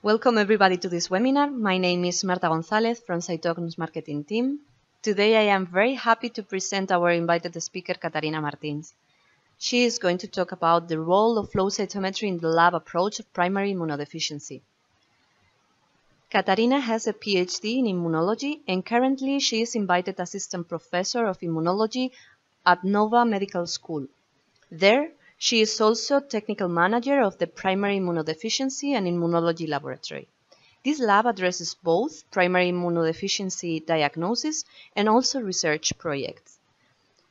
Welcome everybody to this webinar. My name is Marta Gonzalez from Cytognos marketing team. Today I am very happy to present our invited speaker, Catarina Martins. She is going to talk about the role of flow cytometry in the lab approach of primary immunodeficiency. Catarina has a PhD in immunology and currently she is invited assistant professor of immunology at Nova Medical School. There, she is also technical manager of the Primary Immunodeficiency and Immunology Laboratory. This lab addresses both primary immunodeficiency diagnosis and also research projects.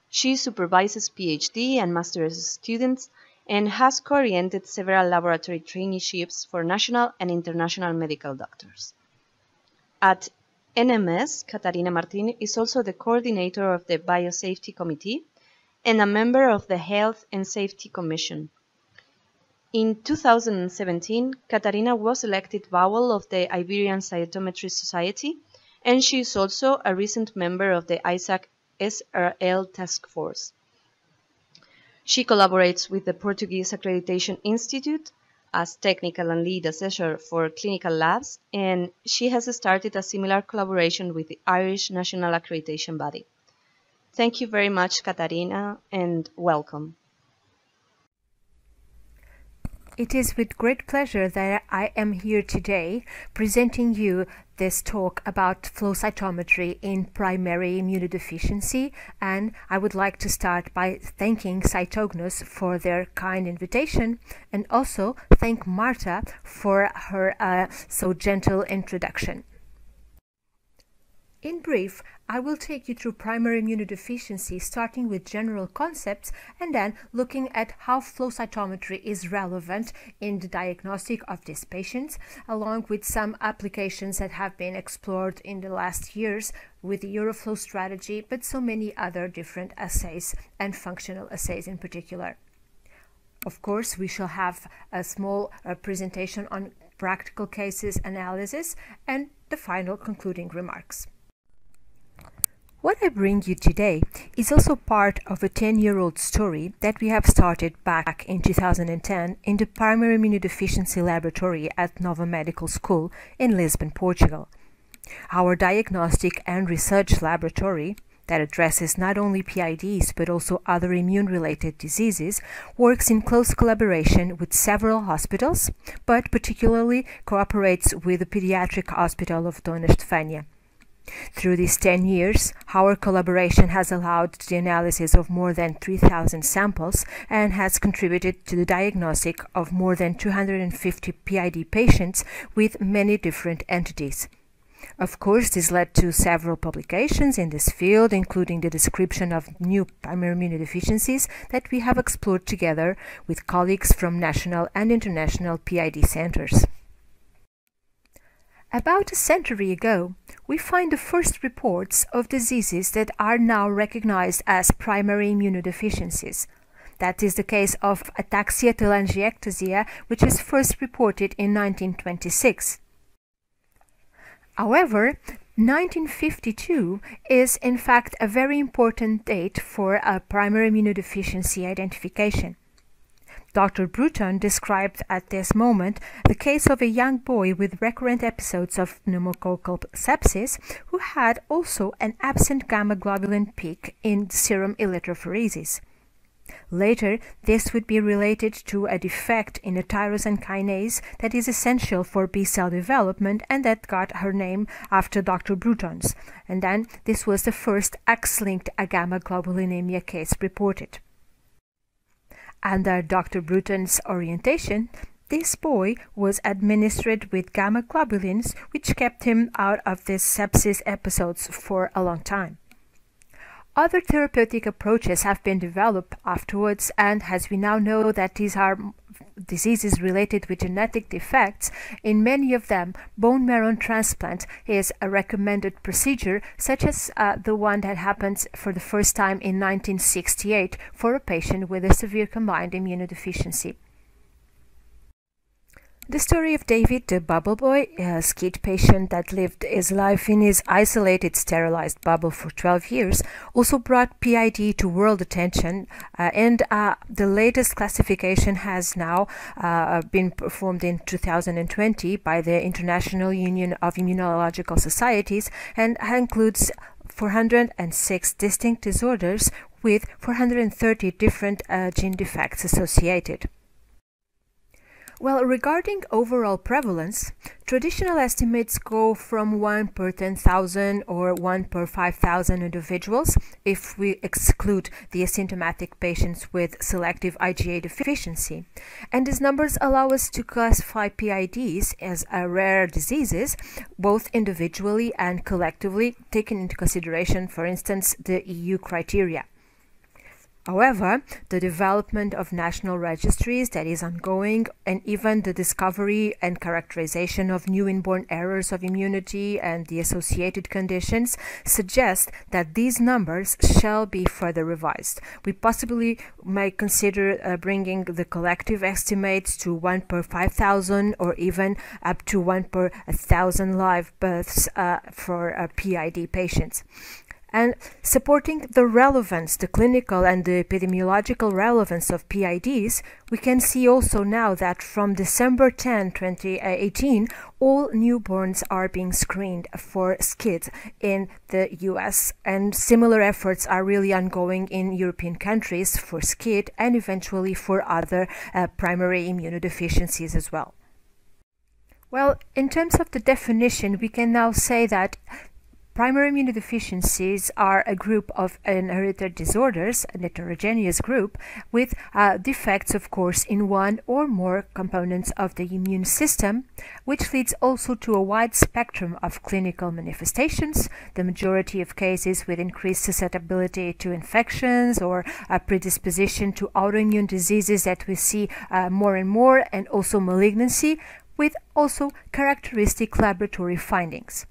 She supervises PhD and master's students and has co-oriented several laboratory traineeships for national and international medical doctors. At NMS, Catarina Martin is also the coordinator of the Biosafety Committee and a member of the Health and Safety Commission. In 2017, Catarina was elected Vowel of the Iberian Cytometry Society, and she is also a recent member of the ISAC SRL Task Force. She collaborates with the Portuguese Accreditation Institute as technical and lead assessor for clinical labs, and she has started a similar collaboration with the Irish National Accreditation Body. Thank you very much, Catarina, and welcome. It is with great pleasure that I am here today presenting you this talk about flow cytometry in primary immunodeficiency and I would like to start by thanking Cytognos for their kind invitation and also thank Marta for her uh, so gentle introduction. In brief, I will take you through primary immunodeficiency starting with general concepts and then looking at how flow cytometry is relevant in the diagnostic of these patients along with some applications that have been explored in the last years with the Euroflow strategy but so many other different assays and functional assays in particular. Of course, we shall have a small uh, presentation on practical cases analysis and the final concluding remarks. What I bring you today is also part of a 10-year-old story that we have started back in 2010 in the Primary Immunodeficiency Laboratory at Nova Medical School in Lisbon, Portugal. Our diagnostic and research laboratory that addresses not only PIDs but also other immune-related diseases, works in close collaboration with several hospitals, but particularly cooperates with the Pediatric Hospital of Dona. Through these 10 years, our collaboration has allowed the analysis of more than 3,000 samples and has contributed to the diagnostic of more than 250 PID patients with many different entities. Of course, this led to several publications in this field, including the description of new primary immunodeficiencies that we have explored together with colleagues from national and international PID centers. About a century ago, we find the first reports of diseases that are now recognized as primary immunodeficiencies. That is the case of ataxia telangiectasia, which is first reported in 1926. However, 1952 is in fact a very important date for a primary immunodeficiency identification. Dr. Bruton described at this moment the case of a young boy with recurrent episodes of pneumococcal sepsis who had also an absent gamma globulin peak in serum electrophoresis. Later, this would be related to a defect in a tyrosine kinase that is essential for B cell development and that got her name after Dr. Bruton's. And then this was the first X-linked gamma globulinemia case reported. Under Dr. Bruton's orientation, this boy was administered with gamma globulins, which kept him out of these sepsis episodes for a long time. Other therapeutic approaches have been developed afterwards, and as we now know that these are diseases related with genetic defects, in many of them, bone marrow transplant is a recommended procedure, such as uh, the one that happened for the first time in 1968 for a patient with a severe combined immunodeficiency. The story of David, the bubble boy, a SCID patient that lived his life in his isolated, sterilized bubble for 12 years, also brought PID to world attention, uh, and uh, the latest classification has now uh, been performed in 2020 by the International Union of Immunological Societies and includes 406 distinct disorders with 430 different uh, gene defects associated. Well, regarding overall prevalence, traditional estimates go from 1 per 10,000 or 1 per 5,000 individuals if we exclude the asymptomatic patients with selective IgA deficiency. And these numbers allow us to classify PIDs as rare diseases, both individually and collectively, taking into consideration, for instance, the EU criteria. However, the development of national registries that is ongoing and even the discovery and characterization of new inborn errors of immunity and the associated conditions suggest that these numbers shall be further revised. We possibly may consider uh, bringing the collective estimates to 1 per 5,000 or even up to 1 per 1,000 live births uh, for uh, PID patients and supporting the relevance, the clinical and the epidemiological relevance of PIDs, we can see also now that from December 10, 2018, all newborns are being screened for SCID in the US, and similar efforts are really ongoing in European countries for SCID and eventually for other uh, primary immunodeficiencies as well. Well, in terms of the definition, we can now say that Primary immunodeficiencies are a group of inherited disorders, a heterogeneous group, with uh, defects, of course, in one or more components of the immune system, which leads also to a wide spectrum of clinical manifestations, the majority of cases with increased susceptibility to infections or a predisposition to autoimmune diseases that we see uh, more and more, and also malignancy, with also characteristic laboratory findings.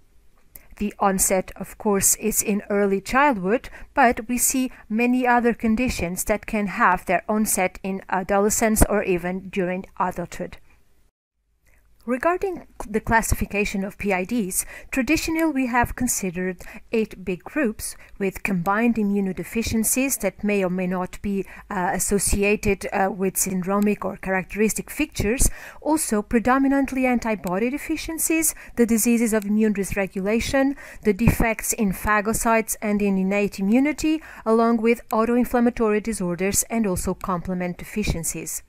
The onset, of course, is in early childhood, but we see many other conditions that can have their onset in adolescence or even during adulthood. Regarding the classification of PIDs, traditionally we have considered eight big groups with combined immunodeficiencies that may or may not be uh, associated uh, with syndromic or characteristic features, also predominantly antibody deficiencies, the diseases of immune dysregulation, the defects in phagocytes and in innate immunity, along with autoinflammatory disorders and also complement deficiencies.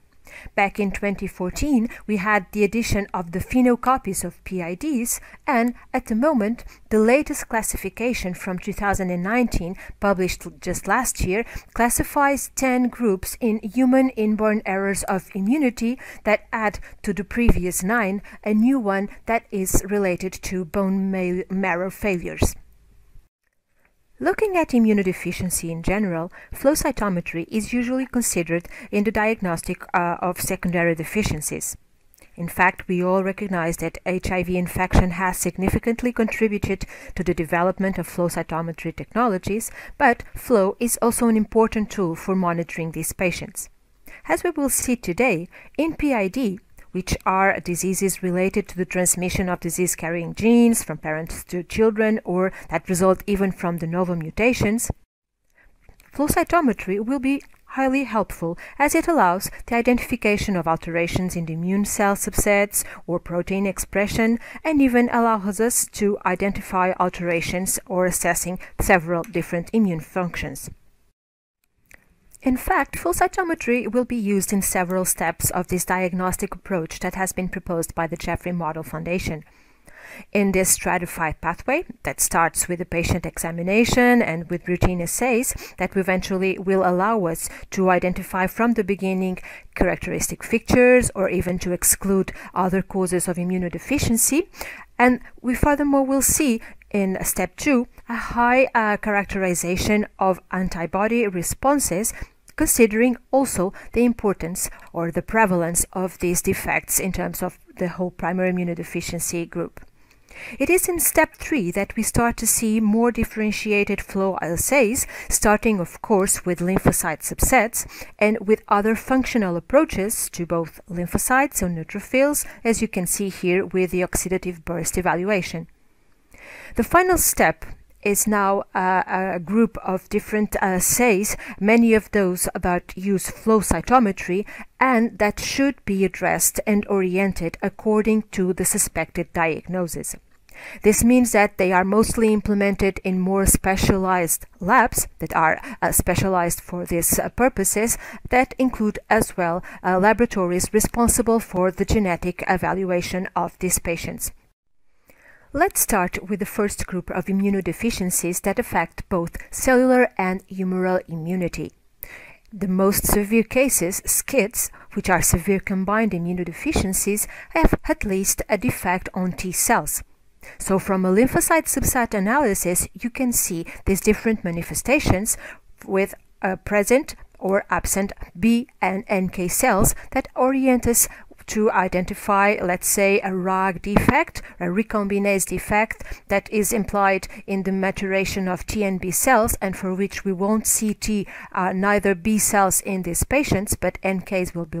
Back in 2014, we had the addition of the phenocopies of PIDs, and at the moment, the latest classification from 2019, published just last year, classifies 10 groups in human inborn errors of immunity that add to the previous nine a new one that is related to bone marrow failures. Looking at immunodeficiency in general, flow cytometry is usually considered in the diagnostic uh, of secondary deficiencies. In fact, we all recognize that HIV infection has significantly contributed to the development of flow cytometry technologies, but flow is also an important tool for monitoring these patients. As we will see today, in PID, which are diseases related to the transmission of disease carrying genes from parents to children or that result even from de novo mutations, flow cytometry will be highly helpful as it allows the identification of alterations in the immune cell subsets or protein expression and even allows us to identify alterations or assessing several different immune functions. In fact, flow cytometry will be used in several steps of this diagnostic approach that has been proposed by the Jeffrey Modell Foundation. In this stratified pathway that starts with the patient examination and with routine assays that eventually will allow us to identify from the beginning characteristic features or even to exclude other causes of immunodeficiency. And we furthermore will see in step two, a high uh, characterization of antibody responses considering also the importance or the prevalence of these defects in terms of the whole primary immunodeficiency group. It is in step 3 that we start to see more differentiated flow assays, starting of course with lymphocyte subsets and with other functional approaches to both lymphocytes and neutrophils, as you can see here with the oxidative burst evaluation. The final step is now uh, a group of different assays, many of those that use flow cytometry and that should be addressed and oriented according to the suspected diagnosis. This means that they are mostly implemented in more specialized labs that are uh, specialized for these uh, purposes that include as well uh, laboratories responsible for the genetic evaluation of these patients. Let's start with the first group of immunodeficiencies that affect both cellular and humoral immunity. The most severe cases, SCIDs, which are severe combined immunodeficiencies, have at least a defect on T cells. So from a lymphocyte subset analysis, you can see these different manifestations with present or absent B and NK cells that orient us to identify, let's say, a RAG defect, a recombinase defect that is implied in the maturation of T and B cells and for which we won't see T, uh, neither B cells in these patients, but NKs will, be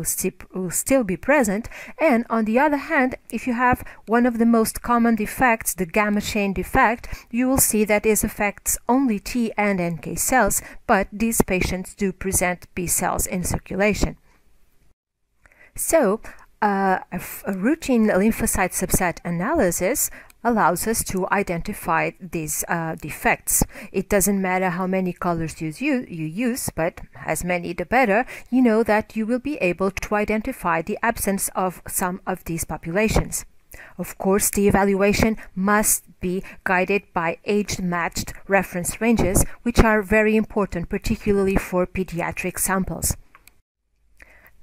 will still be present. And on the other hand, if you have one of the most common defects, the gamma chain defect, you will see that it affects only T and NK cells, but these patients do present B cells in circulation. So, uh, a, routine lymphocyte subset analysis allows us to identify these uh, defects. It doesn't matter how many colors you, you use, but as many the better, you know that you will be able to identify the absence of some of these populations. Of course, the evaluation must be guided by age-matched reference ranges, which are very important, particularly for pediatric samples.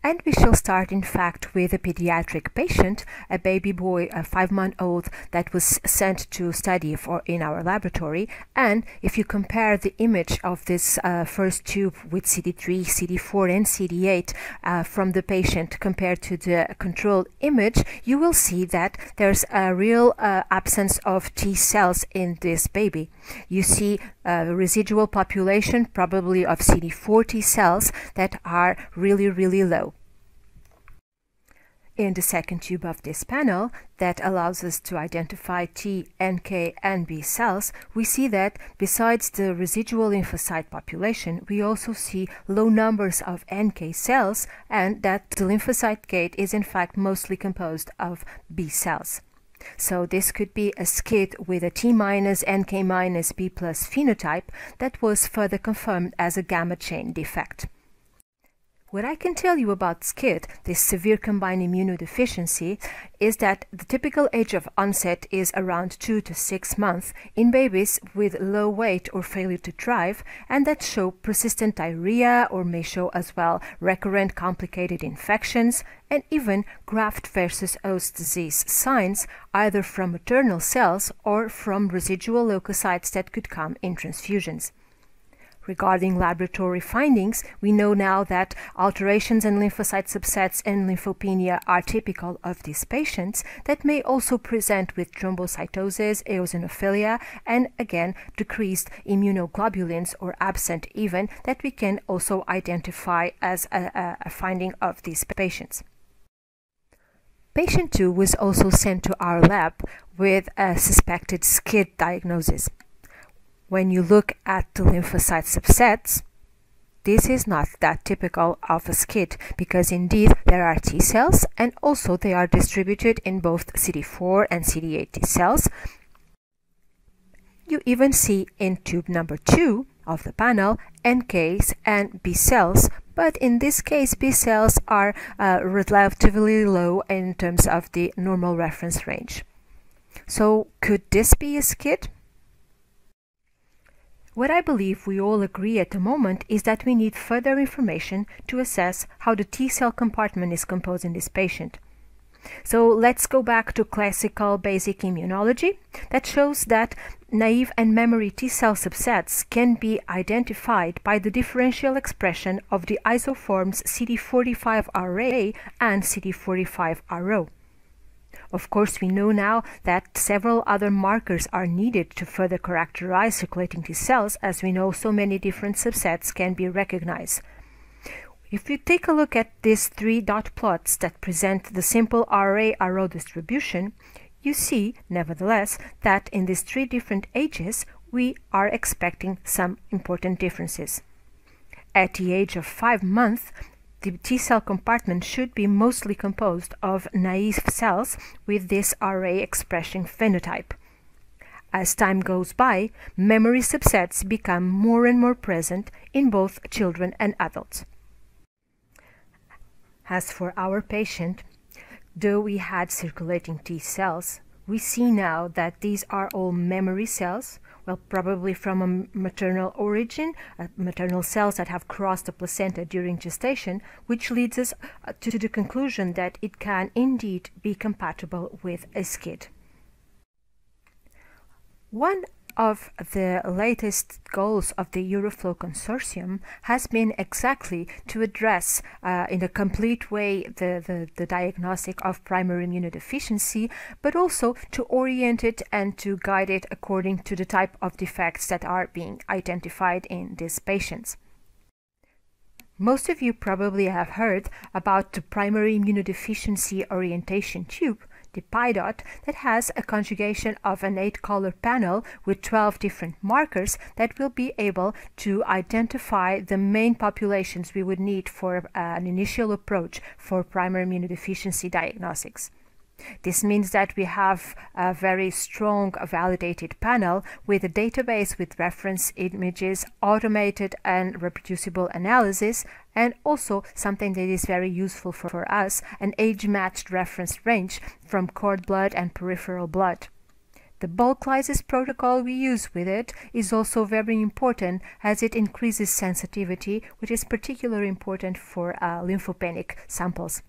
And we shall start, in fact, with a pediatric patient, a baby boy, a five-month-old that was sent to study for in our laboratory. And if you compare the image of this uh, first tube with CD3, CD4, and CD8 uh, from the patient compared to the control image, you will see that there's a real uh, absence of T cells in this baby. You see a residual population, probably of CD4 T cells, that are really, really low in the second tube of this panel that allows us to identify T, NK, and B cells, we see that besides the residual lymphocyte population, we also see low numbers of NK cells and that the lymphocyte gate is in fact mostly composed of B cells. So this could be a SCID with a T minus NK minus B plus phenotype that was further confirmed as a gamma chain defect. What I can tell you about SCID, this severe combined immunodeficiency, is that the typical age of onset is around 2 to 6 months in babies with low weight or failure to thrive and that show persistent diarrhea or may show as well recurrent complicated infections and even graft versus host disease signs either from maternal cells or from residual leukocytes that could come in transfusions. Regarding laboratory findings, we know now that alterations in lymphocyte subsets and lymphopenia are typical of these patients that may also present with thrombocytosis, eosinophilia, and again decreased immunoglobulins or absent even that we can also identify as a, a finding of these patients. Patient 2 was also sent to our lab with a suspected SCID diagnosis. When you look at the lymphocyte subsets, this is not that typical of a SCID because indeed there are T cells and also they are distributed in both CD4 and CD8 T cells. You even see in tube number 2 of the panel NKs and B cells, but in this case B cells are uh, relatively low in terms of the normal reference range. So could this be a SCID? What I believe we all agree at the moment is that we need further information to assess how the T cell compartment is composed in this patient. So let's go back to classical basic immunology that shows that naive and memory T cell subsets can be identified by the differential expression of the isoforms CD45RA and CD45RO. Of course, we know now that several other markers are needed to further characterize circulating T cells, as we know so many different subsets can be recognized. If you take a look at these three dot plots that present the simple RA-RO distribution, you see, nevertheless, that in these three different ages, we are expecting some important differences. At the age of 5 months, the T cell compartment should be mostly composed of naive cells with this RA expressing phenotype. As time goes by, memory subsets become more and more present in both children and adults. As for our patient, though we had circulating T cells, we see now that these are all memory cells, well, probably from a maternal origin, uh, maternal cells that have crossed the placenta during gestation, which leads us uh, to the conclusion that it can indeed be compatible with a SCID. One of the latest goals of the Euroflow Consortium has been exactly to address uh, in a complete way the, the, the, diagnostic of primary immunodeficiency, but also to orient it and to guide it according to the type of defects that are being identified in these patients. Most of you probably have heard about the primary immunodeficiency orientation tube, the PIDOT that has a conjugation of an 8-color panel with 12 different markers that will be able to identify the main populations we would need for uh, an initial approach for primary immunodeficiency diagnostics. This means that we have a very strong validated panel with a database with reference images, automated and reproducible analysis, and also something that is very useful for, for us, an age-matched reference range from cord blood and peripheral blood. The bulk lysis protocol we use with it is also very important as it increases sensitivity, which is particularly important for uh, lymphopenic samples.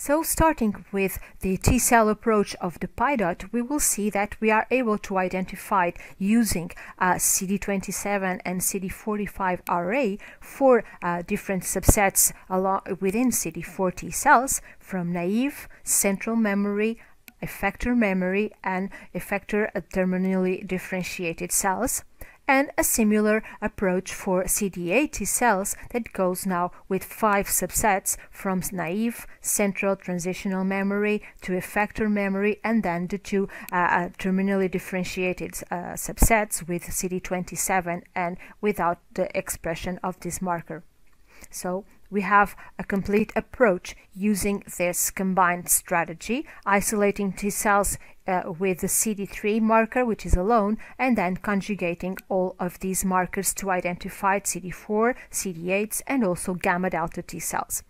So starting with the T-cell approach of the PIDOT, we will see that we are able to identify using uh, CD27 and CD45 array for uh, different subsets within CD4 T cells from naive, central memory, effector memory, and effector terminally differentiated cells and a similar approach for CD8 T cells that goes now with five subsets from naive, central, transitional memory to effector memory and then the two uh, uh terminally differentiated uh, subsets with CD27 and without the expression of this marker. So we have a complete approach using this combined strategy, isolating T cells uh, with the CD3 marker, which is alone, and then conjugating all of these markers to identify CD4, CD8s, and also gamma delta T cells.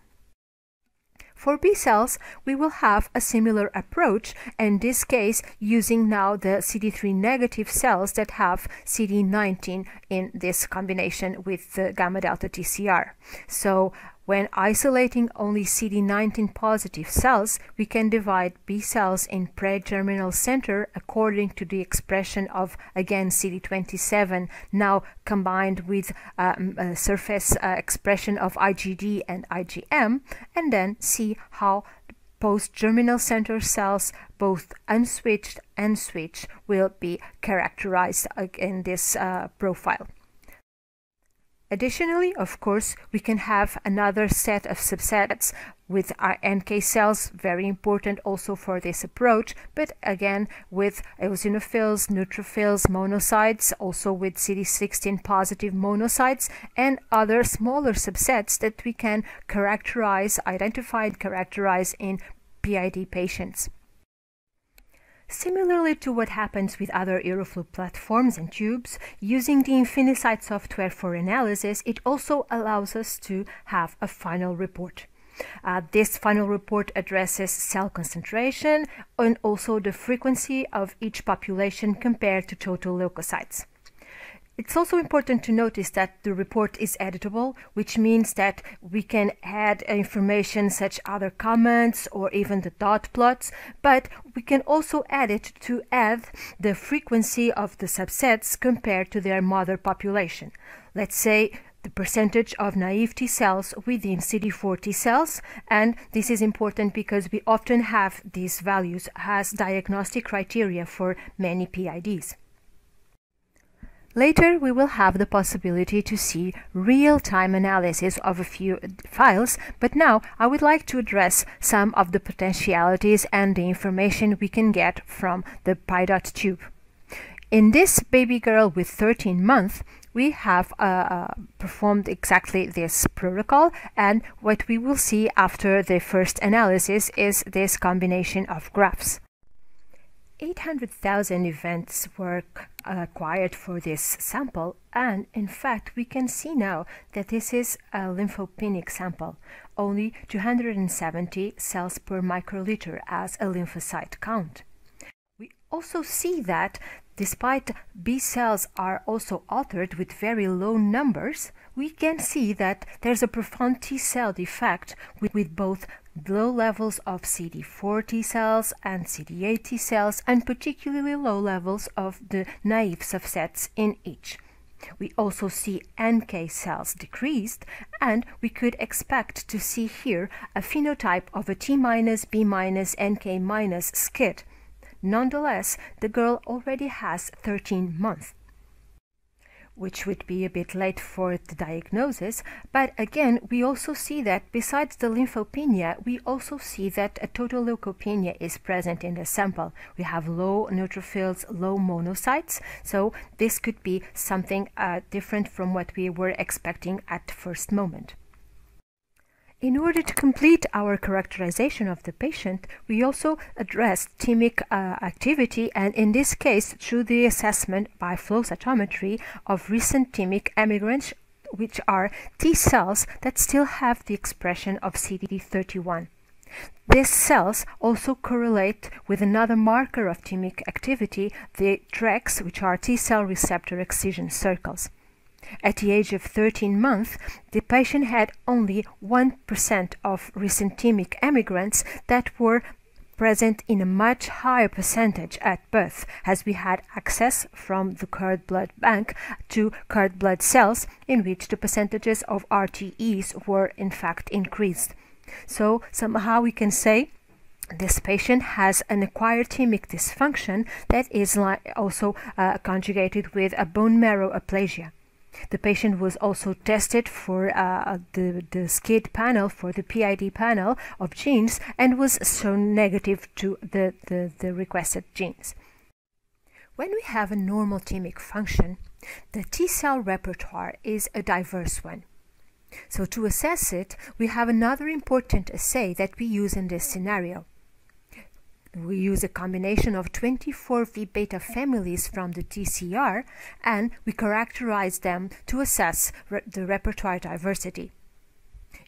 For B cells, we will have a similar approach, in this case using now the CD3 negative cells that have CD19 in this combination with the gamma delta TCR. So when isolating only CD19 positive cells, we can divide B cells in pre-germinal center according to the expression of, again, CD27, now combined with um, surface uh, expression of IgD and IgM, and then see how post-germinal center cells, both unswitched and switched, will be characterized in this uh, profile. Additionally, of course, we can have another set of subsets with our NK cells, very important also for this approach, but again with eosinophils, neutrophils, monocytes, also with CD16 positive monocytes, and other smaller subsets that we can characterize, identify and characterize in PID patients. Similarly to what happens with other Euroflow platforms and tubes, using the Infinicyt software for analysis, it also allows us to have a final report. Uh, this final report addresses cell concentration and also the frequency of each population compared to total leukocytes. It's also important to notice that the report is editable, which means that we can add information such other comments or even the dot plots, but we can also add it to add the frequency of the subsets compared to their mother population. Let's say the percentage of naive T cells within CD4 T cells and this is important because we often have these values as diagnostic criteria for many PIDs. Later, we will have the possibility to see real-time analysis of a few files, but now I would like to address some of the potentialities and the information we can get from the PIDOT tube. In this baby girl with 13 months, we have uh, uh, performed exactly this protocol and what we will see after the first analysis is this combination of graphs. 800,000 events were acquired for this sample and in fact we can see now that this is a lymphopenic sample. Only 270 cells per microliter as a lymphocyte count. We also see that despite B cells are also altered with very low numbers we can see that there's a profound T cell defect with, with both low levels of CD4 T cells and CD8 T cells and particularly low levels of the naive subsets in each. We also see NK cells decreased and we could expect to see here a phenotype of a T minus, B minus, NK minus SCID. Nonetheless, the girl already has 13 months which would be a bit late for the diagnosis. But again, we also see that besides the lymphopenia, we also see that a total leukopenia is present in the sample. We have low neutrophils, low monocytes. So this could be something uh, different from what we were expecting at first moment. In order to complete our characterization of the patient, we also addressed thymic uh, activity and in this case through the assessment by flow cytometry of recent thymic emigrants which are T cells that still have the expression of CD31. These cells also correlate with another marker of thymic activity, the TRECs, which are T cell receptor excision circles. At the age of 13 months, the patient had only 1% of recent thymic emigrants that were present in a much higher percentage at birth, as we had access from the cord blood bank to cord blood cells in which the percentages of RTEs were in fact increased. So somehow we can say this patient has an acquired thymic dysfunction that is also uh, conjugated with a bone marrow aplasia. The patient was also tested for uh, the, the SCID panel, for the PID panel of genes, and was shown negative to the, the, the requested genes. When we have a normal thymic function, the T cell repertoire is a diverse one. So to assess it, we have another important assay that we use in this scenario. We use a combination of 24 V beta families from the TCR and we characterize them to assess re the repertoire diversity.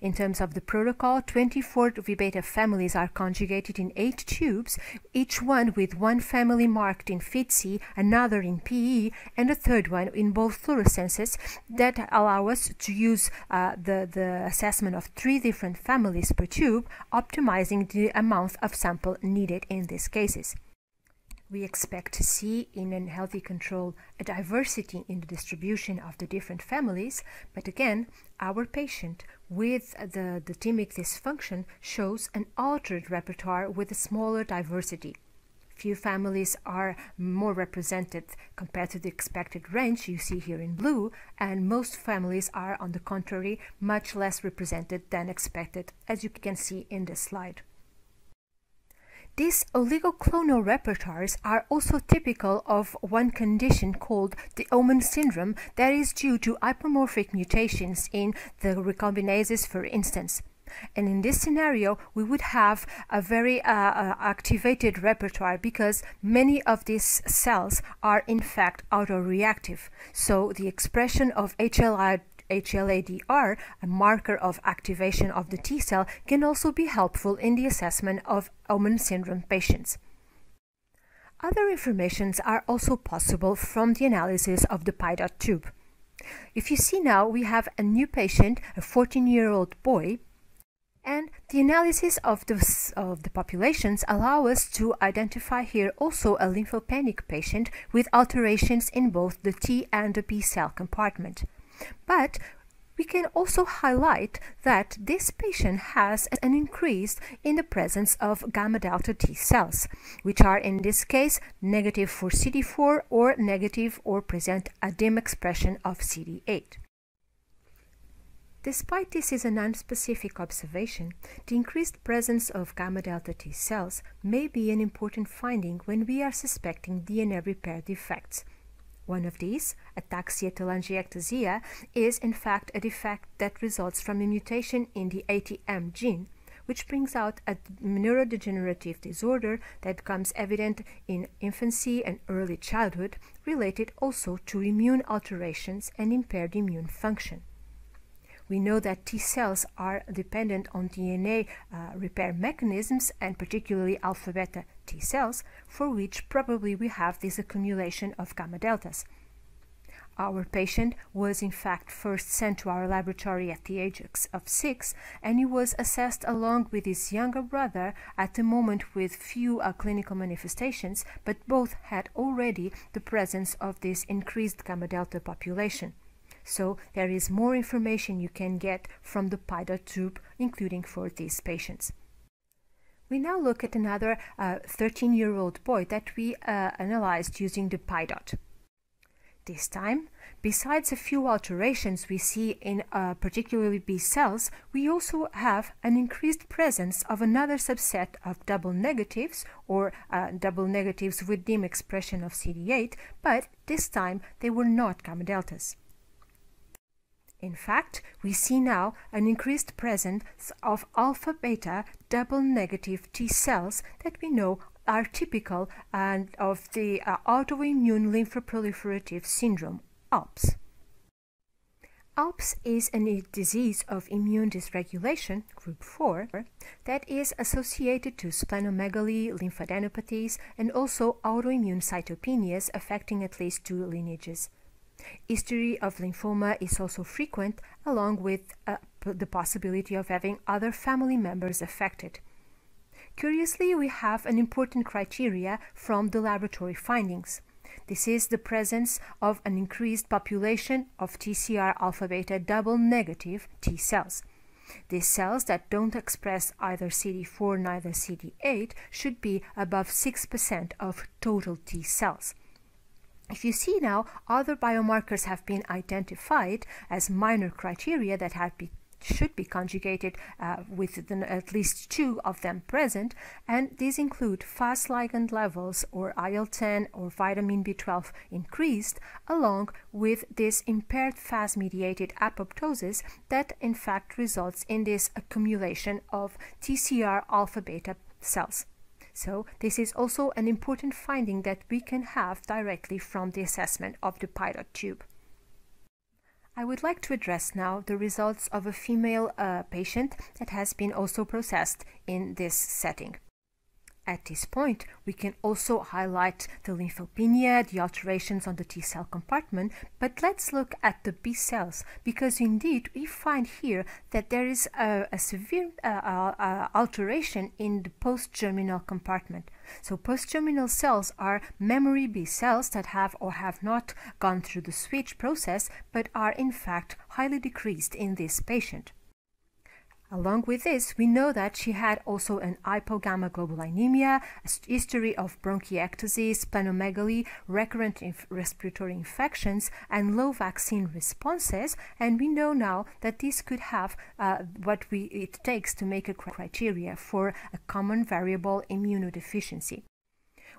In terms of the protocol, 24 V-beta families are conjugated in 8 tubes, each one with one family marked in FITC, another in PE, and a third one in both fluorescences that allow us to use uh, the, the assessment of three different families per tube, optimizing the amount of sample needed in these cases we expect to see in a healthy control a diversity in the distribution of the different families, but again, our patient with the, the thymic dysfunction shows an altered repertoire with a smaller diversity. Few families are more represented compared to the expected range you see here in blue, and most families are, on the contrary, much less represented than expected, as you can see in this slide. These oligoclonal repertoires are also typical of one condition called the Omenn syndrome that is due to hypermorphic mutations in the recombinases, for instance. And in this scenario, we would have a very uh, uh, activated repertoire because many of these cells are in fact autoreactive. So the expression of HLI HLA-DR, a marker of activation of the T cell, can also be helpful in the assessment of Omenn syndrome patients. Other informations are also possible from the analysis of the PIDOT tube. If you see now, we have a new patient, a 14-year-old boy, and the analysis of the, of the populations allow us to identify here also a lymphopenic patient with alterations in both the T and the B cell compartment. But we can also highlight that this patient has an increase in the presence of gamma delta T cells, which are in this case negative for CD4 or negative or present a dim expression of CD8. Despite this is a non-specific observation, the increased presence of gamma delta T cells may be an important finding when we are suspecting DNA repair defects. One of these, ataxia telangiectasia, is in fact a defect that results from a mutation in the ATM gene, which brings out a neurodegenerative disorder that becomes evident in infancy and early childhood, related also to immune alterations and impaired immune function. We know that T cells are dependent on DNA uh, repair mechanisms and particularly alpha beta T cells, for which probably we have this accumulation of gamma deltas. Our patient was in fact first sent to our laboratory at the age of six, and he was assessed along with his younger brother at the moment with few uh, clinical manifestations, but both had already the presence of this increased gamma delta population. So there is more information you can get from the PIDOT tube, including for these patients. We now look at another 13-year-old uh, boy that we uh, analyzed using the PIDOT. This time, besides a few alterations we see in uh, particularly B cells, we also have an increased presence of another subset of double negatives or uh, double negatives with dim expression of CD8, but this time they were not gamma deltas. In fact, we see now an increased presence of alpha beta double negative T cells that we know are typical and of the uh, autoimmune lymphoproliferative syndrome, ALPS. ALPS is a disease of immune dysregulation, group 4, that is associated to splenomegaly, lymphadenopathies, and also autoimmune cytopenias affecting at least two lineages. History of lymphoma is also frequent, along with uh, the possibility of having other family members affected. Curiously, we have an important criteria from the laboratory findings. This is the presence of an increased population of TCR alpha beta double negative T cells. These cells that don't express either CD4 neither CD8 should be above 6% of total T cells. If you see now, other biomarkers have been identified as minor criteria that have be, should be conjugated uh, with the, at least two of them present, and these include Fas ligand levels or IL-10 or vitamin B12 increased, along with this impaired Fas-mediated apoptosis that in fact results in this accumulation of TCR alpha-beta cells. So this is also an important finding that we can have directly from the assessment of the PIDOT tube. I would like to address now the results of a female uh, patient that has been also processed in this setting. At this point, we can also highlight the lymphopenia, the alterations on the T cell compartment, but let's look at the B cells because indeed we find here that there is a, a severe uh, uh, uh alteration in the post-germinal compartment. So post-germinal cells are memory B cells that have or have not gone through the switch process but are in fact highly decreased in this patient. Along with this, we know that she had also an hypogammaglobulinemia, a history of bronchiectasis, splenomegaly, recurrent inf respiratory infections, and low vaccine responses. And we know now that this could have uh, what we, it takes to make a criteria for a common variable immunodeficiency.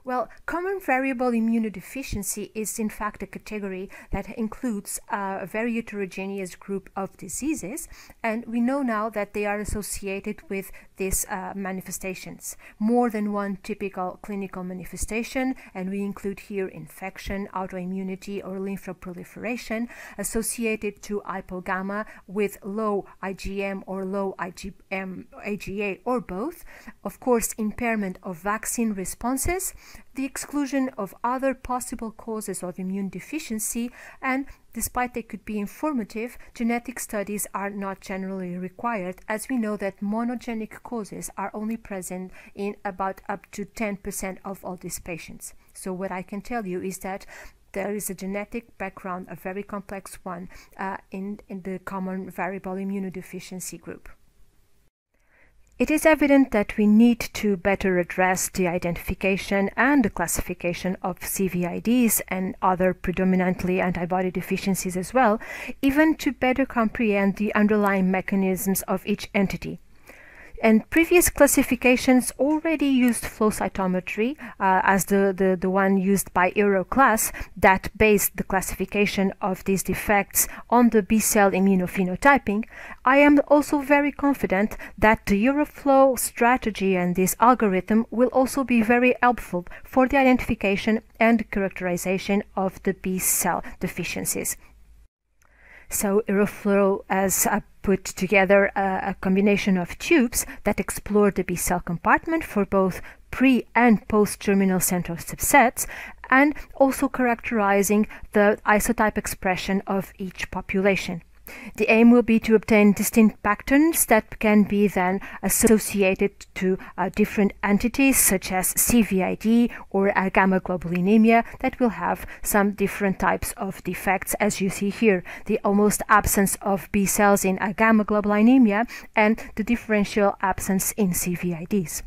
Well, common variable immunodeficiency is in fact a category that includes a very heterogeneous group of diseases, and we know now that they are associated with these uh, manifestations. More than one typical clinical manifestation, and we include here infection, autoimmunity, or lymphoproliferation associated to hypogamma with low IgM or low IgM, IgA or both. Of course, impairment of vaccine responses the exclusion of other possible causes of immune deficiency, and despite they could be informative, genetic studies are not generally required as we know that monogenic causes are only present in about up to 10% of all these patients. So what I can tell you is that there is a genetic background, a very complex one, uh, in, in the common variable immunodeficiency group. It is evident that we need to better address the identification and the classification of CVIDs and other predominantly antibody deficiencies as well, even to better comprehend the underlying mechanisms of each entity and previous classifications already used flow cytometry uh, as the, the, the one used by Euroclass that based the classification of these defects on the B-cell immunophenotyping, I am also very confident that the Euroflow strategy and this algorithm will also be very helpful for the identification and characterization of the B-cell deficiencies. So Euroflow has uh, put together a, a, combination of tubes that explore the B cell compartment for both pre and post germinal center subsets and also characterizing the isotype expression of each population. The aim will be to obtain distinct patterns that can be then associated to uh, different entities such as CVID or uh, gamma globulinemia that will have some different types of defects as you see here. The almost absence of B cells in agammaglobulinemia and the differential absence in CVIDs.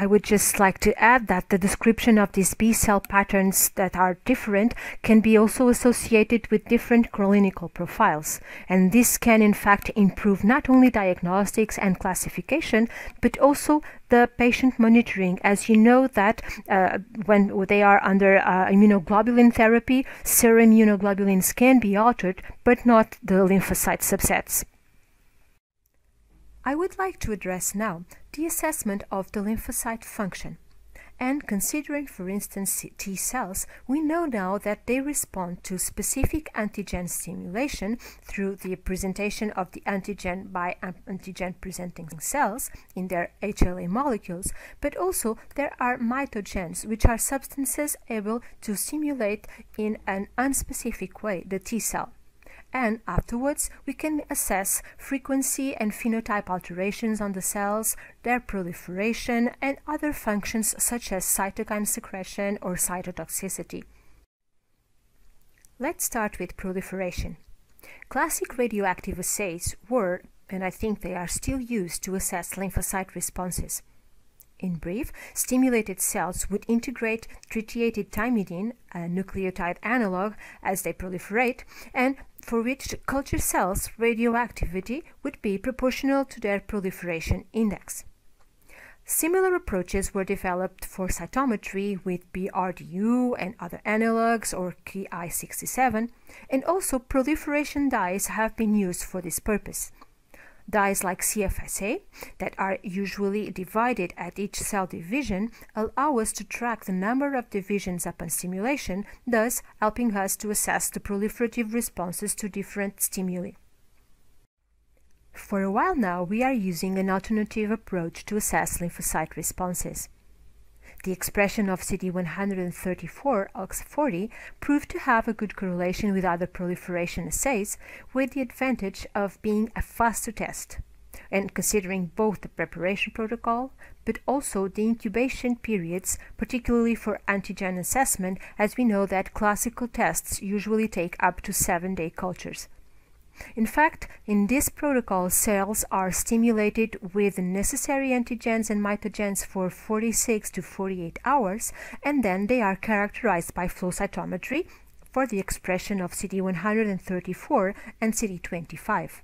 I would just like to add that the description of these B cell patterns that are different can be also associated with different clinical profiles. And this can in fact improve not only diagnostics and classification, but also the patient monitoring. As you know that uh, when they are under uh, immunoglobulin therapy, serum immunoglobulins can be altered, but not the lymphocyte subsets. I would like to address now the assessment of the lymphocyte function. And considering, for instance, T cells, we know now that they respond to specific antigen stimulation through the presentation of the antigen by antigen presenting cells in their HLA molecules, but also there are mitogens, which are substances able to stimulate in an unspecific way the T cell and afterwards we can assess frequency and phenotype alterations on the cells, their proliferation, and other functions such as cytokine secretion or cytotoxicity. Let's start with proliferation. Classic radioactive assays were, and I think they are still used to assess lymphocyte responses. In brief, stimulated cells would integrate tritiated thymidine, a nucleotide analog, as they proliferate, and for which culture cells' radioactivity would be proportional to their proliferation index. Similar approaches were developed for cytometry with BRDU and other analogs or Ki67, and also proliferation dyes have been used for this purpose. Dyes like CFSE, that are usually divided at each cell division, allow us to track the number of divisions upon stimulation, thus helping us to assess the proliferative responses to different stimuli. For a while now, we are using an alternative approach to assess lymphocyte responses. The expression of CD134 OX40 proved to have a good correlation with other proliferation assays, with the advantage of being a faster test and considering both the preparation protocol but also the incubation periods, particularly for antigen assessment, as we know that classical tests usually take up to seven day cultures. In fact, in this protocol, cells are stimulated with the necessary antigens and mitogens for 46 to 48 hours, and then they are characterized by flow cytometry for the expression of CD134 and CD25.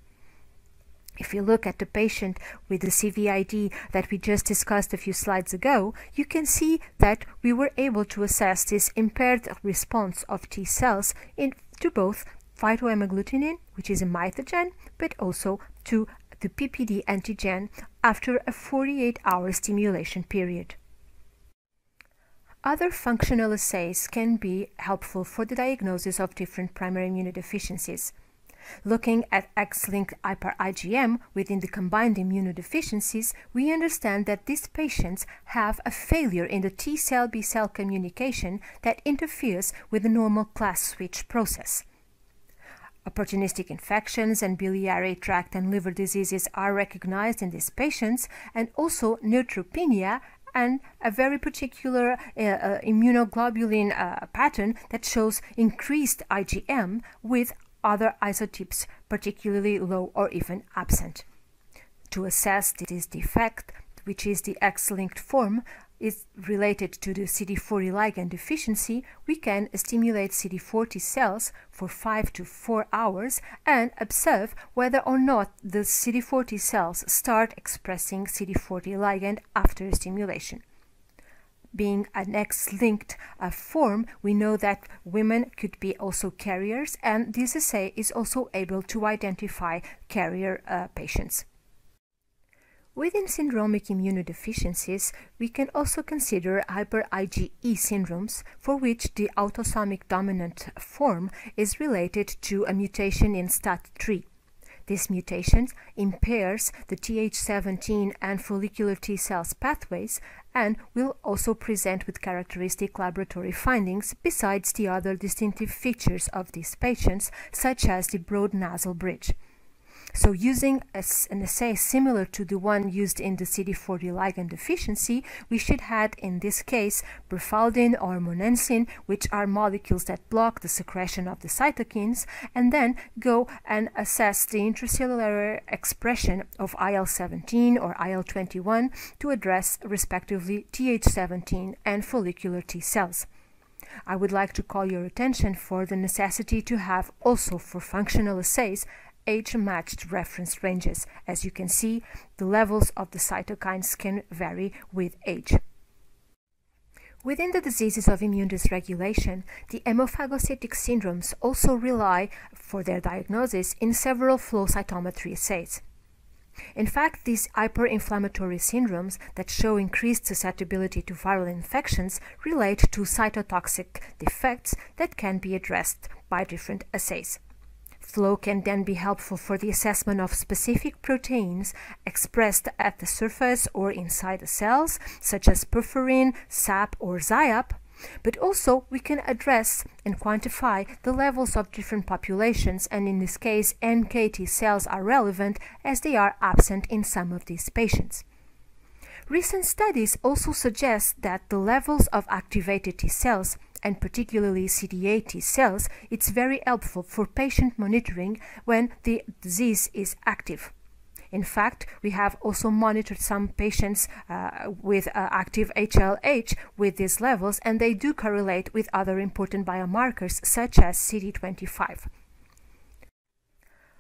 If you look at the patient with the CVID that we just discussed a few slides ago, you can see that we were able to assess this impaired response of T cells in, to both phytohemagglutinin, which is a mitogen, but also to the PPD antigen after a 48-hour stimulation period. Other functional assays can be helpful for the diagnosis of different primary immunodeficiencies. Looking at X-linked hyper-IgM within the combined immunodeficiencies, we understand that these patients have a failure in the T-cell B-cell communication that interferes with the normal class switch process. Opportunistic infections and biliary tract and liver diseases are recognized in these patients, and also neutropenia and a very particular uh, uh, immunoglobulin uh, pattern that shows increased IgM with other isotypes particularly low or even absent. To assess this defect, which is the X-linked form, is related to the CD4 ligand deficiency, we can stimulate CD4 cells for 5 to 4 hours and observe whether or not the CD40 cells start expressing CD40 ligand after stimulation. Being an X-linked uh, form, we know that women could be also carriers and this assay is also able to identify carrier uh, patients. Within syndromic immunodeficiencies, we can also consider hyper-IgE syndromes for which the autosomic dominant form is related to a mutation in STAT3. This mutation impairs the Th17 and follicular T cells pathways and will also present with characteristic laboratory findings besides the other distinctive features of these patients, such as the broad nasal bridge. So using a, an assay similar to the one used in the CD40 ligand deficiency, we should add in this case brefeldin or monensin, which are molecules that block the secretion of the cytokines, and then go and assess the intracellular expression of IL-17 or IL-21 to address respectively Th17 and follicular T cells. I would like to call your attention for the necessity to have also for functional assays age-matched reference ranges. As you can see, the levels of the cytokines can vary with age. Within the diseases of immune dysregulation, the hemophagocytic syndromes also rely for their diagnosis in several flow cytometry assays. In fact, these hyperinflammatory syndromes that show increased susceptibility to viral infections relate to cytotoxic defects that can be addressed by different assays. Flow can then be helpful for the assessment of specific proteins expressed at the surface or inside the cells, such as perforin, SAP, or XIAP, but also we can address and quantify the levels of different populations and in this case NKT cells are relevant as they are absent in some of these patients. Recent studies also suggest that the levels of activated T cells and particularly CD8 T cells, it's very helpful for patient monitoring when the disease is active. In fact, we have also monitored some patients uh, with uh, active HLH with these levels, and they do correlate with other important biomarkers such as CD25.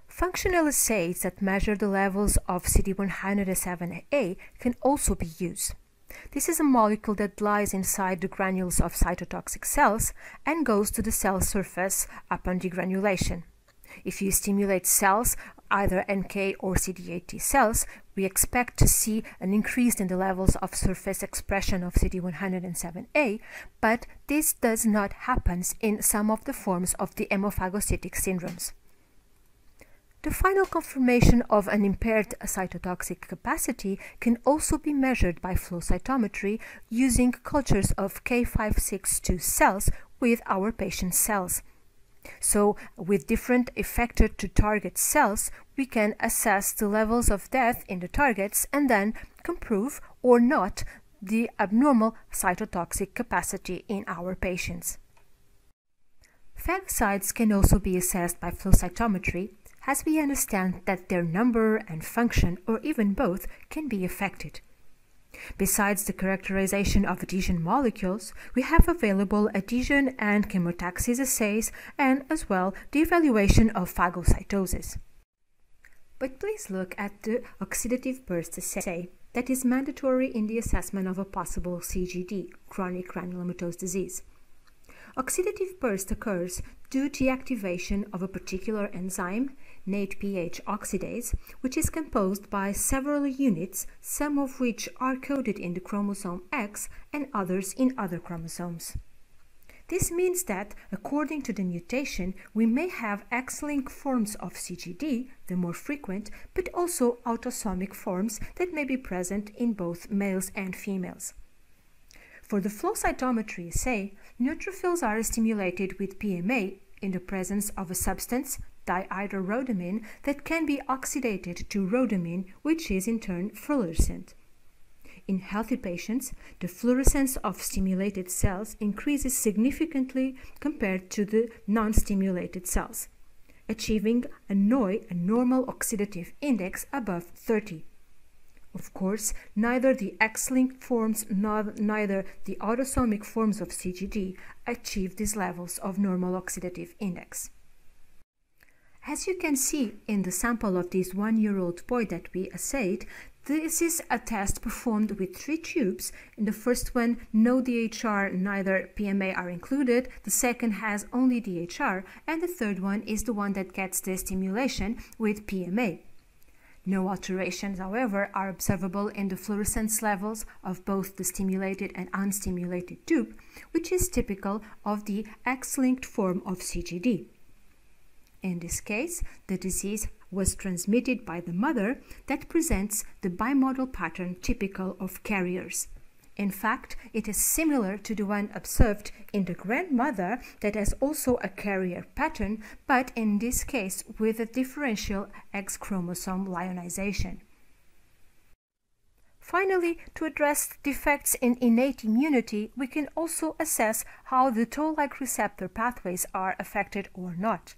Functional assays that measure the levels of CD107A can also be used. This is a molecule that lies inside the granules of cytotoxic cells and goes to the cell surface upon degranulation. If you stimulate cells, either NK or CD8 T cells, we expect to see an increase in the levels of surface expression of CD107A, but this does not happen in some of the forms of the hemophagocytic syndromes. The final confirmation of an impaired cytotoxic capacity can also be measured by flow cytometry using cultures of K562 cells with our patient cells. So, with different effector to target cells, we can assess the levels of death in the targets and then prove or not the abnormal cytotoxic capacity in our patients. Phagocytes can also be assessed by flow cytometry as we understand that their number and function, or even both, can be affected. Besides the characterization of adhesion molecules, we have available adhesion and chemotaxis assays and as well the evaluation of phagocytosis. But please look at the oxidative burst assay that is mandatory in the assessment of a possible CGD, chronic granulomatous disease. Oxidative burst occurs due to the activation of a particular enzyme NADPH oxidase, which is composed by several units, some of which are coded in the chromosome X and others in other chromosomes. This means that, according to the mutation, we may have X-linked forms of CGD, the more frequent, but also autosomic forms that may be present in both males and females. For the flow cytometry assay, neutrophils are stimulated with PMA in the presence of a substance, dihydrorhodamine that can be oxidated to rhodamine, which is in turn fluorescent. in healthy patients, the fluorescence of stimulated cells increases significantly compared to the non-stimulated cells, achieving a NOI, a normal oxidative index, above 30. Of course, neither the X-linked forms nor neither the autosomic forms of CGD achieve these levels of normal oxidative index. As you can see in the sample of this one-year-old boy that we assayed, this is a test performed with three tubes. In the first one, no DHR, neither PMA are included. The second has only DHR. And the third one is the one that gets the stimulation with PMA. No alterations, however, are observable in the fluorescence levels of both the stimulated and unstimulated tube, which is typical of the X-linked form of CGD. In this case, the disease was transmitted by the mother that presents the bimodal pattern typical of carriers. In fact, it is similar to the one observed in the grandmother that has also a carrier pattern, but in this case with a differential X chromosome lyonization. Finally, to address defects in innate immunity, we can also assess how the toll-like receptor pathways are affected or not.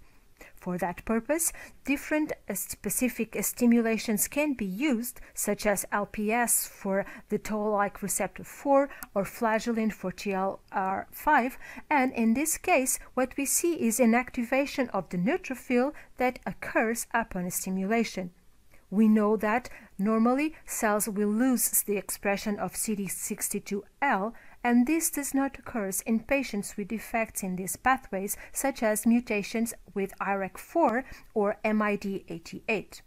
For that purpose, different uh, specific stimulations can be used, such as LPS for the toll-like receptor 4 or flagellin for TLR5, and in this case, what we see is an activation of the neutrophil that occurs upon stimulation. We know that normally cells will lose the expression of CD62L and this does not occur in patients with defects in these pathways, such as mutations with IRAK4 or MYD88.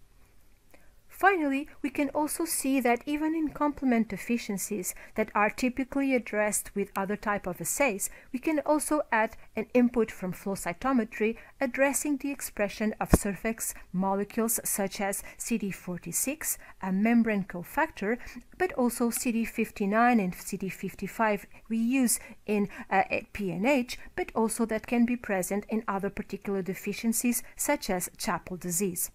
Finally, we can also see that even in complement deficiencies that are typically addressed with other type of assays, we can also add an input from flow cytometry addressing the expression of surface molecules such as CD46, a membrane cofactor, but also CD59 and CD55 we use in uh, PNH, but also that can be present in other particular deficiencies such as CHAPLE disease.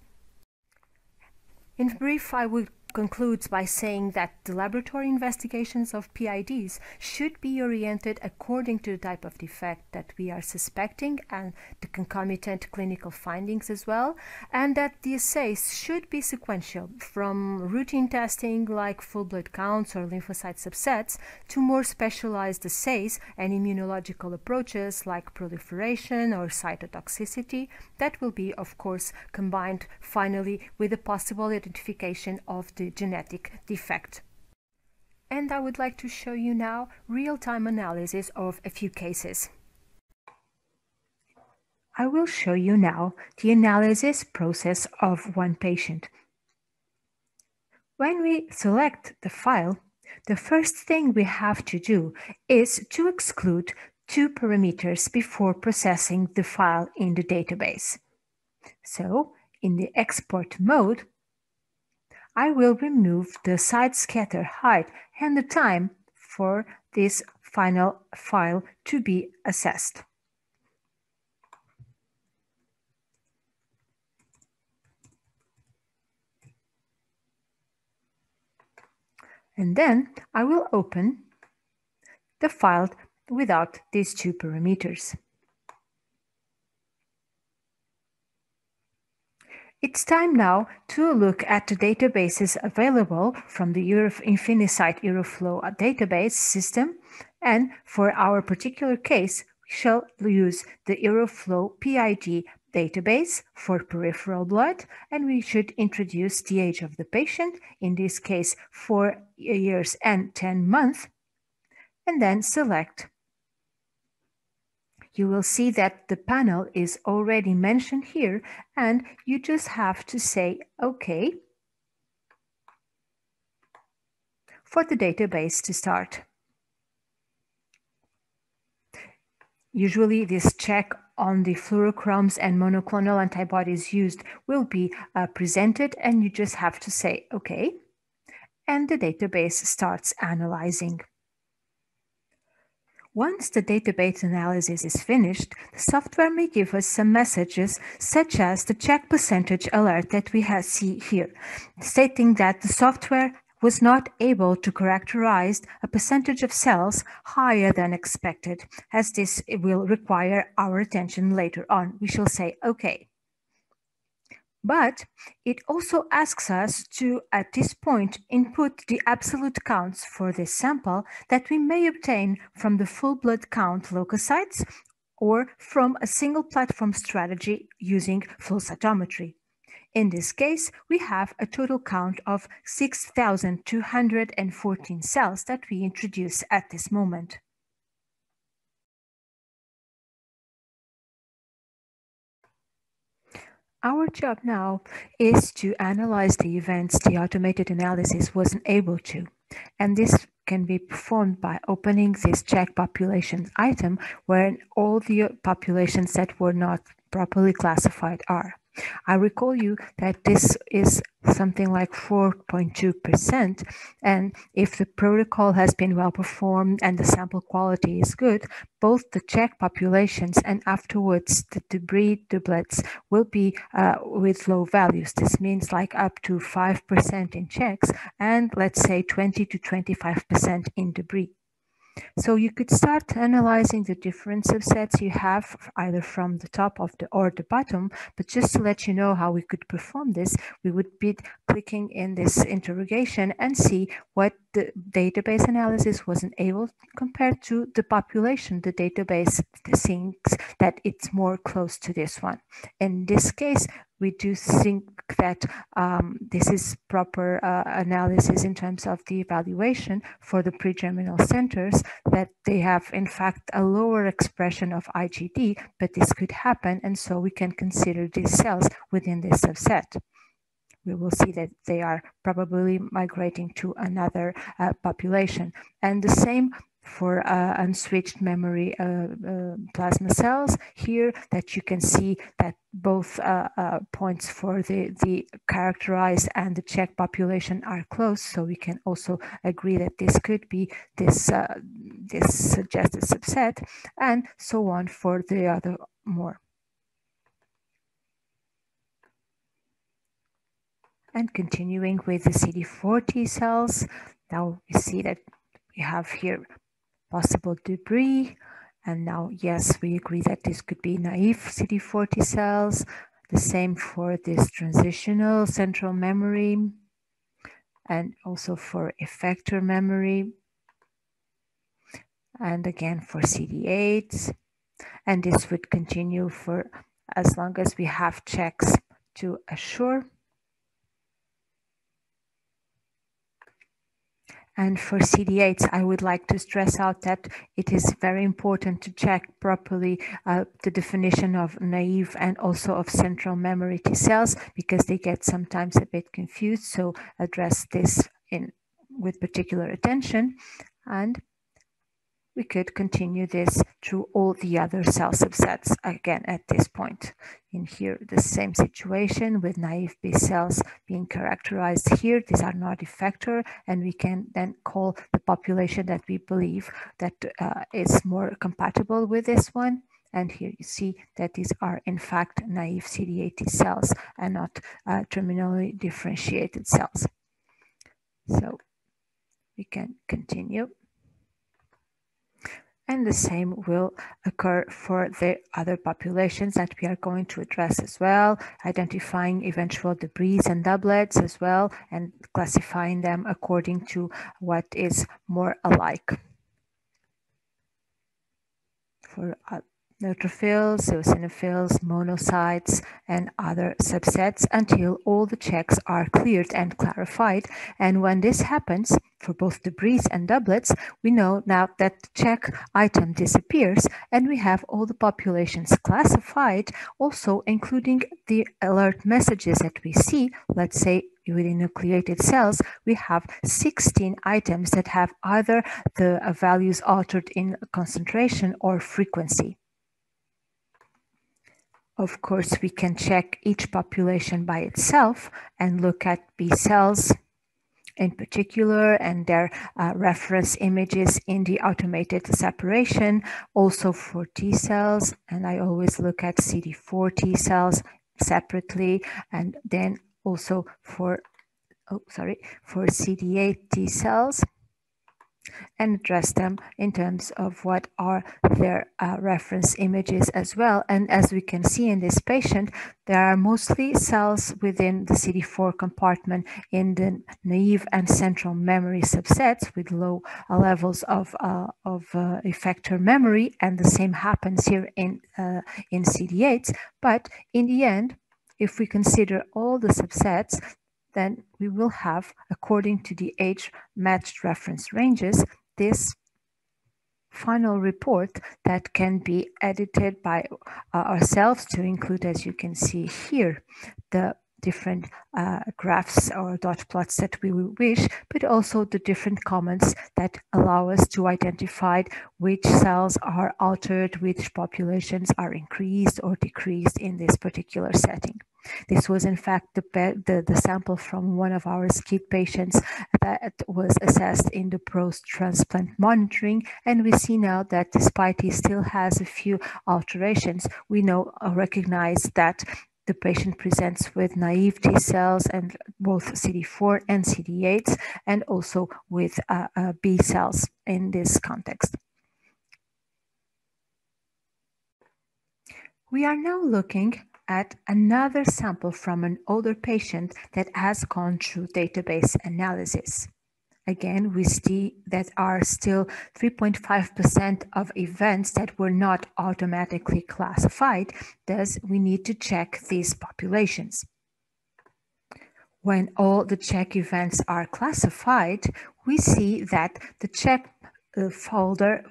In brief, I would conclude by saying that the laboratory investigations of PIDs should be oriented according to the type of defect that we are suspecting and the concomitant clinical findings as well, and that the assays should be sequential from routine testing like full blood counts or lymphocyte subsets to more specialized assays and immunological approaches like proliferation or cytotoxicity that will be, of course, combined finally with the possible identification of the genetic defect. And I would like to show you now real-time analysis of a few cases. I will show you now the analysis process of one patient. When we select the file, the first thing we have to do is to exclude two parameters before processing the file in the database. So in the export mode, I will remove the side scatter height and the time for this final file to be assessed. And then I will open the file without these two parameters. It's time now to look at the databases available from the Euro Infinicyt Euroflow database system. And for our particular case, we shall use the Euroflow PID database for peripheral blood, and we should introduce the age of the patient, in this case, four years and 10 months, and then select you will see that the panel is already mentioned here and you just have to say OK for the database to start. Usually this check on the fluorochromes and monoclonal antibodies used will be uh, presented and you just have to say OK and the database starts analyzing. Once the database analysis is finished, the software may give us some messages such as the check percentage alert that we have see here, stating that the software was not able to characterize a percentage of cells higher than expected, as this will require our attention later on. We shall say, okay. But it also asks us to, at this point, input the absolute counts for this sample that we may obtain from the full blood count leukocytes or from a single platform strategy using flow cytometry. In this case, we have a total count of 6,214 cells that we introduce at this moment. Our job now is to analyze the events the automated analysis wasn't able to. And this can be performed by opening this check population item where all the populations that were not properly classified are. I recall you that this is something like 4.2%. And if the protocol has been well performed and the sample quality is good, both the check populations and afterwards the debris doublets will be uh, with low values. This means like up to 5% in checks and let's say 20 to 25% in debris. So you could start analyzing the different subsets you have either from the top of the or the bottom, but just to let you know how we could perform this, we would be clicking in this interrogation and see what the database analysis wasn't able compared to the population. The database thinks that it's more close to this one. In this case, we do think that um, this is proper uh, analysis in terms of the evaluation for the pre-germinal centers, that they have in fact a lower expression of IgD, but this could happen, and so we can consider these cells within this subset we will see that they are probably migrating to another uh, population. And the same for uh, unswitched memory uh, uh, plasma cells here that you can see that both uh, uh, points for the, the characterized and the check population are close. So we can also agree that this could be this, this suggested subset and so on for the other more. And continuing with the CD4 T cells, now we see that we have here possible debris. And now, yes, we agree that this could be naive CD4 cells. The same for this transitional central memory and also for effector memory. And again for CD8s. And this would continue for as long as we have checks to assure And for CD8s, I would like to stress out that it is very important to check properly uh, the definition of naive and also of central memory T cells because they get sometimes a bit confused. So address this in with particular attention. And we could continue this through all the other cell subsets again at this point. In here, the same situation with naive B cells being characterized here. These are not effector, and we can then call the population that we believe that uh, is more compatible with this one. And here you see that these are in fact naive CD8 cells and not uh, terminally differentiated cells. So we can continue. And the same will occur for the other populations that we are going to address as well, identifying eventual debris and doublets as well, and classifying them according to what is more alike. For uh, neutrophils, eosinophils, monocytes, and other subsets until all the checks are cleared and clarified. And when this happens, for both debris and doublets, we know now that the check item disappears and we have all the populations classified, also including the alert messages that we see, let's say within nucleated cells, we have 16 items that have either the values altered in concentration or frequency. Of course, we can check each population by itself and look at B cells in particular and their uh, reference images in the automated separation, also for T cells. And I always look at CD4 T cells separately and then also for oh sorry, for CD8 T cells and address them in terms of what are their uh, reference images as well. And as we can see in this patient, there are mostly cells within the CD4 compartment in the naive and central memory subsets with low uh, levels of, uh, of uh, effector memory. And the same happens here in, uh, in CD8s. But in the end, if we consider all the subsets, then we will have, according to the age matched reference ranges, this final report that can be edited by uh, ourselves to include, as you can see here, the different uh, graphs or dot plots that we wish, but also the different comments that allow us to identify which cells are altered, which populations are increased or decreased in this particular setting. This was in fact the, the, the, sample from one of our SCID patients that was assessed in the post-transplant monitoring. And we see now that despite he still has a few alterations, we know uh, recognize that the patient presents with naive T cells and both CD4 and CD8s, and also with uh, uh, B cells in this context. We are now looking at another sample from an older patient that has gone through database analysis. Again, we see that are still 3.5% of events that were not automatically classified, thus we need to check these populations. When all the check events are classified, we see that the check uh, folder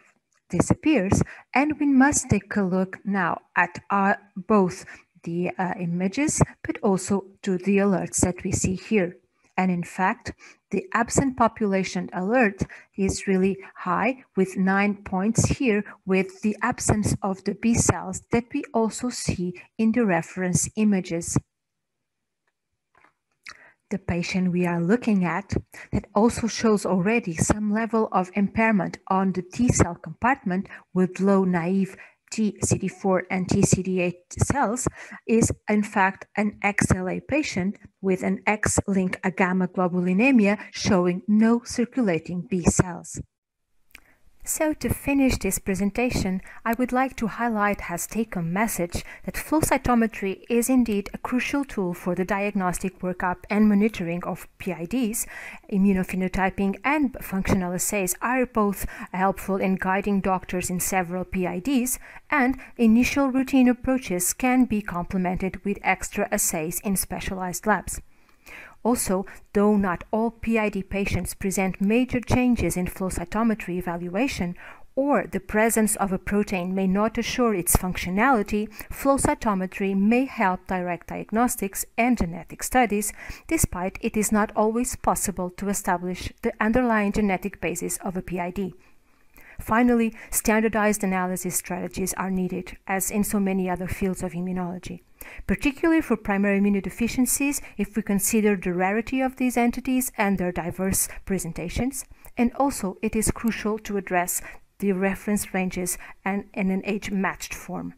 disappears and we must take a look now at our, both the uh, images, but also to the alerts that we see here. And in fact, the absent population alert is really high with nine points here with the absence of the B cells that we also see in the reference images. The patient we are looking at that also shows already some level of impairment on the T cell compartment with low naive TCD4 and TCD8 cells is in fact an XLA patient with an X-linked gamma globulinemia showing no circulating B cells. So to finish this presentation, I would like to highlight has take-home message that flow cytometry is indeed a crucial tool for the diagnostic workup and monitoring of PIDs. Immunophenotyping and functional assays are both helpful in guiding doctors in several PIDs, and initial routine approaches can be complemented with extra assays in specialized labs. Also, though not all PID patients present major changes in flow cytometry evaluation or the presence of a protein may not assure its functionality, flow cytometry may help direct diagnostics and genetic studies, despite it is not always possible to establish the underlying genetic basis of a PID. Finally, standardized analysis strategies are needed, as in so many other fields of immunology particularly for primary immunodeficiencies if we consider the rarity of these entities and their diverse presentations. And also, it is crucial to address the reference ranges and in an age-matched form.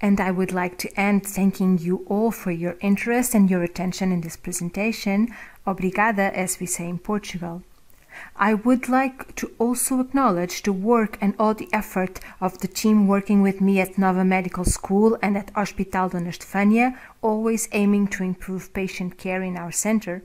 And I would like to end thanking you all for your interest and your attention in this presentation. Obrigada, as we say in Portugal. I would like to also acknowledge the work and all the effort of the team working with me at Nova Medical School and at Hospital Dona Estefânia, always aiming to improve patient care in our center.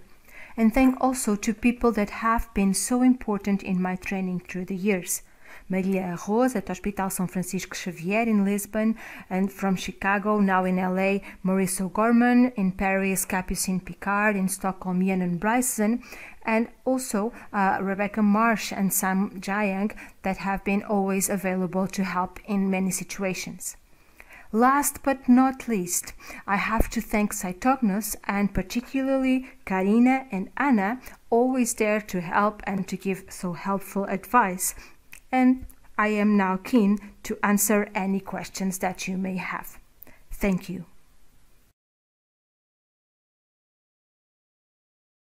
And thank also to people that have been so important in my training through the years. Maria Rose at Hospital São Francisco Xavier in Lisbon, and from Chicago, now in LA, Maurice O'Gorman, in Paris, Capucine Picard, in Stockholm, Yenan Bryceson, and also uh, Rebecca Marsh and Sam Jayang that have been always available to help in many situations. Last but not least, I have to thank Cytognos and particularly Karina and Anna, always there to help and to give so helpful advice. And I am now keen to answer any questions that you may have. Thank you.